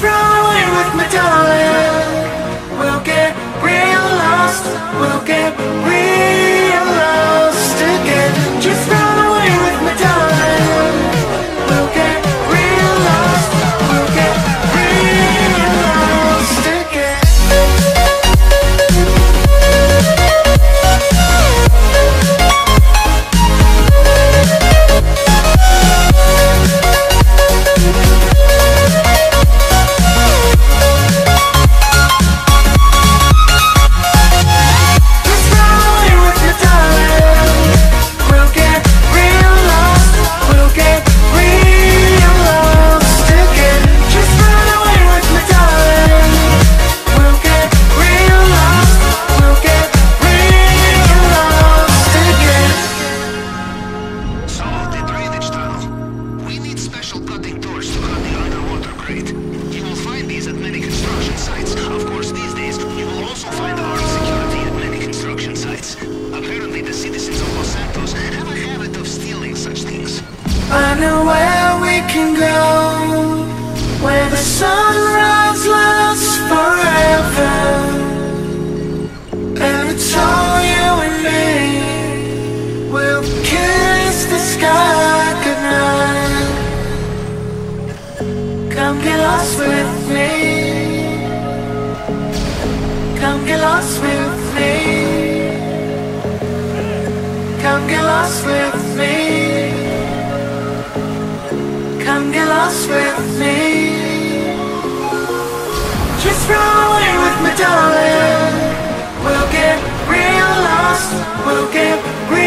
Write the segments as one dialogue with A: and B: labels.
A: What's wrong with my darling? We'll get real lost, we'll get real
B: will give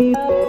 C: Thank